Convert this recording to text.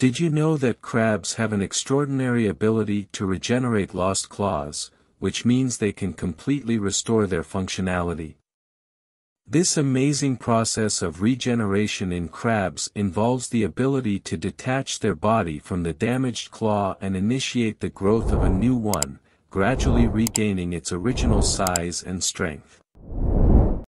Did you know that crabs have an extraordinary ability to regenerate lost claws, which means they can completely restore their functionality? This amazing process of regeneration in crabs involves the ability to detach their body from the damaged claw and initiate the growth of a new one, gradually regaining its original size and strength.